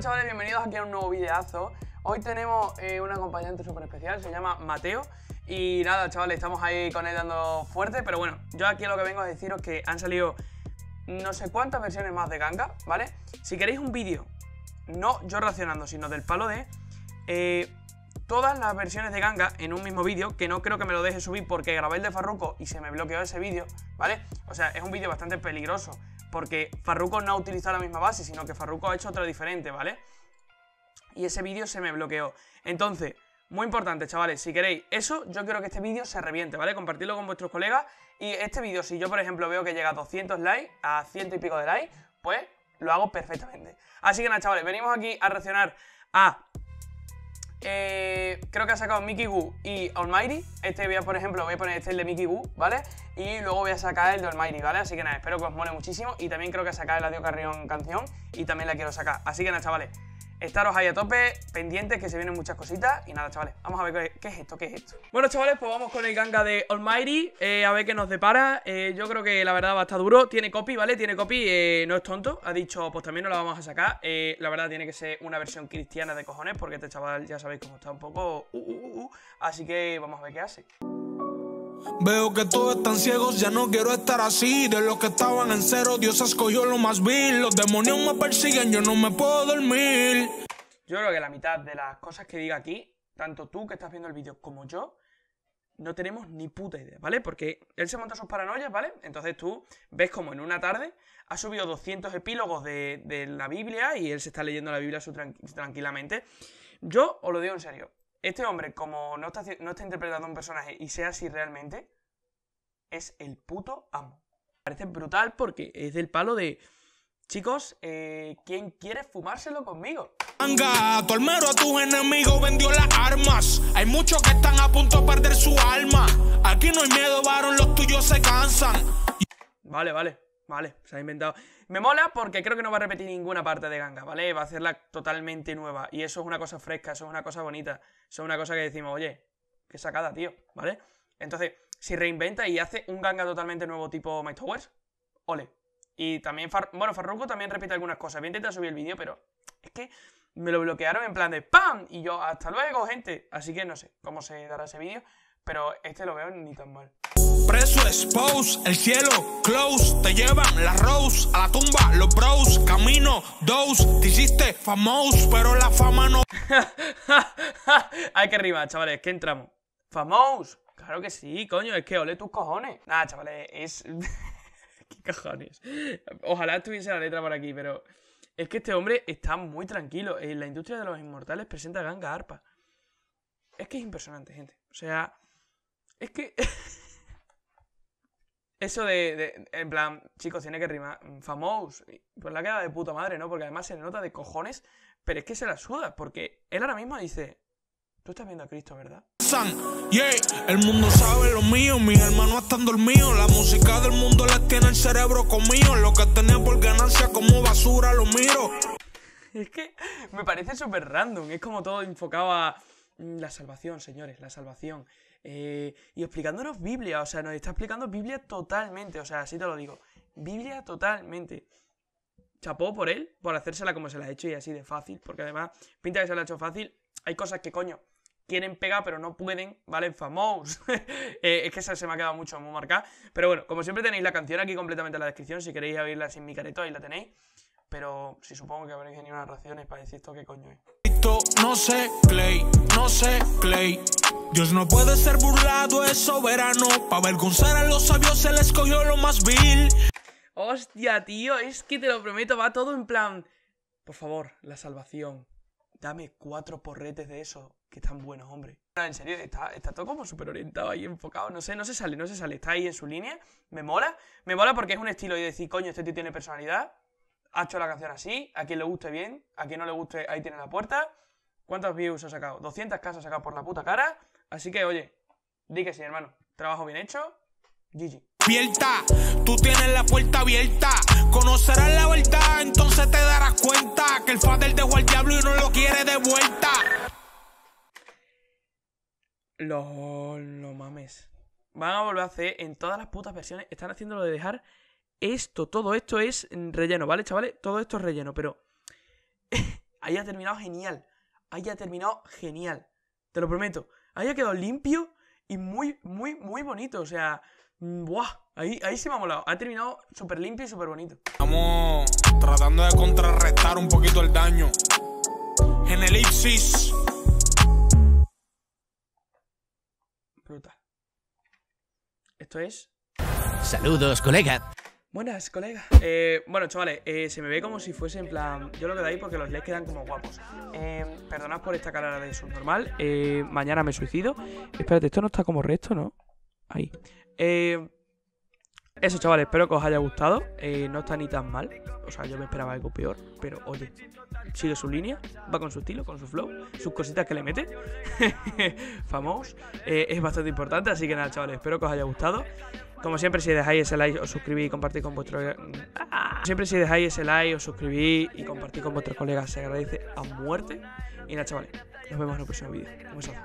chavales, bienvenidos aquí a un nuevo videazo Hoy tenemos eh, un acompañante súper especial, se llama Mateo Y nada chavales, estamos ahí con él dando fuerte Pero bueno, yo aquí lo que vengo a deciros que han salido no sé cuántas versiones más de Ganga, ¿vale? Si queréis un vídeo, no yo reaccionando, sino del palo de eh, Todas las versiones de Ganga en un mismo vídeo Que no creo que me lo deje subir porque grabé el de Farruko y se me bloqueó ese vídeo, ¿vale? O sea, es un vídeo bastante peligroso porque Farruko no ha utilizado la misma base, sino que Farruko ha hecho otra diferente, ¿vale? Y ese vídeo se me bloqueó. Entonces, muy importante, chavales, si queréis eso, yo quiero que este vídeo se reviente, ¿vale? Compartirlo con vuestros colegas y este vídeo, si yo, por ejemplo, veo que llega a 200 likes, a ciento y pico de likes, pues lo hago perfectamente. Así que nada, chavales, venimos aquí a reaccionar a eh, creo que ha sacado Mickey Goo y Almighty. Este voy a, por ejemplo, voy a poner este el de Mickey Goo, ¿vale? Y luego voy a sacar el de Almighty, ¿vale? Así que nada, espero que os mole muchísimo. Y también creo que sacar el Adiós Carrión canción y también la quiero sacar. Así que nada, chavales, Estaros ahí a tope, pendientes, que se vienen muchas cositas. Y nada, chavales, vamos a ver qué, es esto, qué es esto. Bueno, chavales, pues vamos con el ganga de Almighty, eh, a ver qué nos depara. Eh, yo creo que la verdad va a estar duro. Tiene copy, ¿vale? Tiene copy, eh, no es tonto. Ha dicho, pues también no la vamos a sacar. la verdad tiene que ser una versión cristiana de cojones, porque este chaval ya sabéis cómo está un poco... Uh, uh, uh, así que vamos a ver qué hace. Veo que todos están ciegos, ya no quiero estar así. De los que estaban en cero, Dios escogió lo más vil. Los demonios me persiguen, yo no me puedo dormir. Yo creo que la mitad de las cosas que diga aquí, tanto tú que estás viendo el vídeo como yo, no tenemos ni puta idea, ¿vale? Porque él se monta sus paranoias, ¿vale? Entonces tú ves como en una tarde ha subido 200 epílogos de, la Biblia y él se está leyendo la Biblia tranquilamente. Yo os lo digo en serio, este hombre, como no está, no está interpretando un personaje y sea así realmente, es el puto amo. Parece brutal porque es del palo de... Chicos, eh, ¿quién quiere fumárselo conmigo? Anga, tu almero a tus enemigos vendió las armas. Hay muchos que están a punto de perder su alma. Aquí no hay miedo, varón, los tuyos se cansan. Vale, vale, vale, se ha inventado. Me mola porque creo que no va a repetir ninguna parte de Ganga, ¿vale? Va a hacerla totalmente nueva. Y eso es una cosa fresca, eso es una cosa bonita. Eso es una cosa que decimos, oye, qué sacada, tío, ¿vale? Entonces, si reinventa y hace un Ganga totalmente nuevo tipo My Towers, ole. Y también, bueno, Farruko también repite algunas cosas. Voy a intentar subir el vídeo, pero es que me lo bloquearon en plan de ¡PAM! Y yo, hasta luego, gente. Así que no sé cómo se dará ese vídeo, pero este lo veo ni tan mal. Preso expose, el cielo close, te llevan la rose a la tumba, los bros, camino, dos, te hiciste famoso, pero la fama no. Hay que rimar, chavales, que entramos. Famous, claro que sí, coño, es que ole tus cojones. Nada, chavales, es. ¿Qué cojones? Ojalá estuviese la letra por aquí, pero. Es que este hombre está muy tranquilo. En la industria de los inmortales presenta ganga arpa. Es que es impresionante, gente. O sea, es que. Eso de, En plan, chicos, tiene que rimar. Famous. Pues la queda de puta madre, ¿no? Porque además se le nota de cojones. Pero es que se la suda. Porque él ahora mismo dice. Tú estás viendo a Cristo, ¿verdad? Yeah, el mundo sabe lo mío, mis hermanos están dormidos. La música del mundo les tiene el cerebro conmigo. Lo que tenía por ganancia como basura lo miro. Es que me parece súper random. Es como todo enfocado a mm, la salvación, señores, la salvación. Eh, y explicándonos Biblia, o sea, nos está explicando Biblia totalmente. O sea, así te lo digo. Biblia totalmente. Chapó por él, por hacérsela como se la ha hecho y así de fácil. Porque además, pinta que se la ha hecho fácil. Hay cosas que, coño, quieren pegar pero no pueden, ¿vale? Famous. Eh, es que esa se me ha quedado mucho muy marcada. Pero bueno, como siempre tenéis la canción aquí completamente en la descripción. Si queréis oírla sin mi careto, ahí la tenéis. Pero sí supongo que habréis venido unas raciones para decir esto qué coño es. No sé, Clay, no sé, Clay. Dios no puede ser burlado, es soberano. Para avergonzar a los sabios se les cogió lo más vil. Hostia, tío, es que te lo prometo, va todo en plan. Por favor, la salvación. Dame cuatro porretes de eso, que están buenos, hombre. En serio, está, todo como súper orientado ahí, enfocado. No sé, no se sale, no se sale. Está ahí en su línea. Me mola. Me mola porque es un estilo y decir, coño, este tío tiene personalidad. Ha hecho la canción así. A quien le guste bien. A quien no le guste, ahí tiene la puerta. ¿Cuántos views ha sacado? 200 casas ha sacado por la puta cara. Así que, oye, di que sí, hermano. Trabajo bien hecho. GG. Tú tienes la puerta abierta, conocerás la verdad, entonces te darás cuenta que el Fader dejó al diablo y no lo quiere de vuelta. Lo, no mames. Van a volver a hacer en todas las putas versiones. Están haciendo lo de dejar esto. Todo esto es relleno, ¿vale, chavales? Todo esto es relleno, pero. Ahí ha terminado genial. Ahí ha terminado genial. Te lo prometo. Ahí ha quedado limpio y muy, muy, muy bonito. O sea, mm, ¡buah! Ahí, ahí sí me ha molado. Ha terminado súper limpio y súper bonito. Estamos tratando de contrarrestar un poquito el daño. En elipsis. Brutal. Esto es Saludos, colega. Buenas, colega. Eh, bueno, chavales, eh, se me ve como si fuese en plan. Yo lo que ahí porque los LEDs quedan como guapos. Eh, perdonad por esta cara de subnormal. Eh, mañana me suicido. Espérate, esto no está como recto, ¿no? Ahí. Eh, eso, chavales, espero que os haya gustado. Eh, no está ni tan mal. O sea, yo me esperaba algo peor. Pero oye, sigue su línea, va con su estilo, con su flow, sus cositas que le mete. Famoso. Eh, es bastante importante. Así que nada, chavales, espero que os haya gustado. Como siempre, si dejáis ese like, os suscribís y compartís con vuestros. ¡Ah! Siempre, si dejáis ese like, os suscribís y compartís con vuestros colegas, se agradece a muerte. Y nada, chavales, nos vemos en el próximo vídeo. Un besazo.